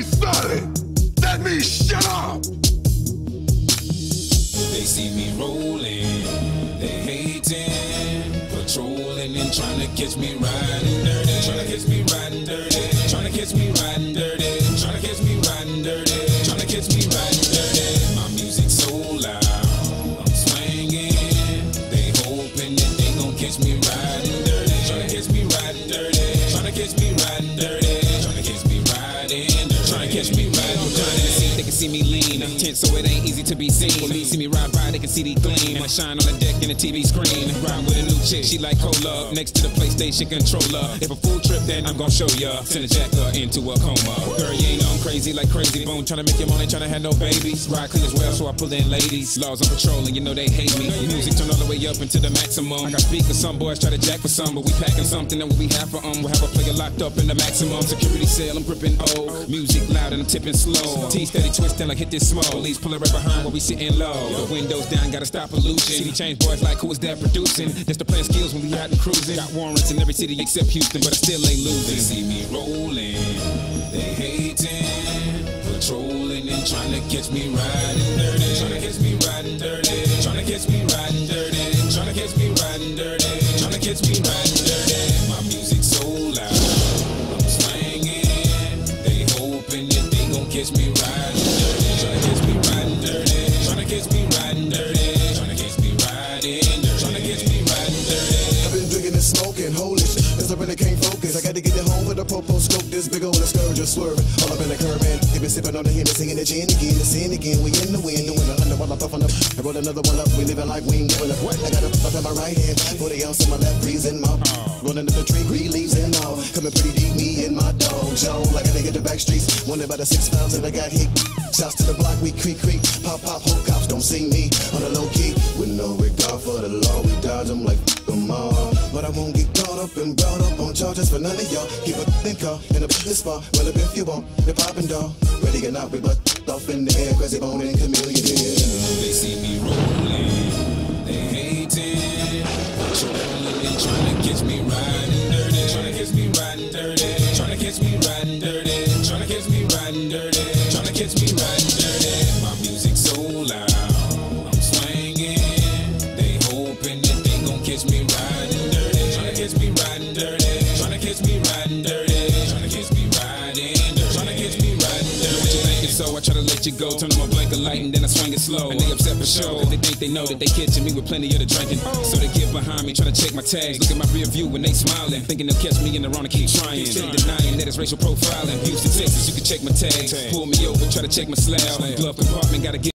ain't started. That means shut up. They see me rolling, they hating, patrolling and trying to catch me riding dirty, trying to catch me riding dirty, trying to catch me riding dirty, trying to catch me riding dirty, trying to catch me riding dirty. My music so loud, I'm swinging. They hoping that they gon' catch me riding dirty, trying to catch me riding dirty, trying to catch me riding dirty, see me lean. I'm tense, so it ain't easy to be seen. When they see me ride by, they can see the gleam. I shine on the deck in the TV screen. Ride with a new chick, she like cola. Next to the PlayStation controller. If a full trip, then I'm gonna show ya. Send a jacker into a coma. Girl, you ain't I'm crazy like Krayzie Bone. Tryna make your money, tryna have no babies. Ride clean as well, so I pull in ladies. Laws on patrol, you know they hate me. Music turn all the way up into the maximum. I got speakers, some boys try to jack for some, but we packing something that we have for um. We'll have a player locked up in the maximum security cell. I'm gripping O. Music loud and I'm tipping slow. T steady twisting like hit this small. Police pulling right behind while we sitting low. The windows down, gotta stop pollution. City change boys like who is that producing? That's the plan skills when we out and cruising. Got warrants in every city except Houston, but I still ain't losing. They see me rolling, they hating, patrolling and trying to catch me riding dirty, trying to catch me riding dirty, trying to catch me riding dirty, trying to catch me riding dirty, trying to catch me riding dirty. Been smoking, holy shit, cause I really can't focus. I got to get it home with a popo scope, this big old scourge just swerving. All up in the curb and they been sipping on the Hennessy and the gin again, the sin again. We in the wind, doing a hundred while I puff on up. I roll another one up, we living like we ain't giving up. I got a puff in my right hand, 40 ounce in my left, freezing my rolling up the tree, green leaves and all. Coming pretty deep, me and my dog, Joe. Like a nigga the back streets, wanted by the six pounds and I got hit. Shouts to the block, we creep, creep, pop, pop, whole cops don't see me on the low key. With no regard for the law, we dodge them like them all. But I won't get caught up and brought up on charges for none of y'all. Keep a thin car in a this spot. Well, if you want, the poppin' dog. Ready or not, we butt off in the air, Krayzie Bone and Chamillionaire. They see me rolling, they hating, patrolling and trying to catch me riding dirty, trying to catch me riding dirty, trying to catch me riding dirty, trying to catch me riding dirty, trying to catch me riding dirty. So I try to let you go. Turn on my blanket light and then I swing it slow. And they upset for sure. Cause they think they know that they catching me with plenty of the drinking. So they get behind me, try to check my tags. Look at my rear view when they smiling. Thinking they'll catch me in the wrong and keep trying. Steady denying that it's racial profiling. Houston, Texas, you can check my tags. Pull me over, try to check my slab. Glove compartment, gotta get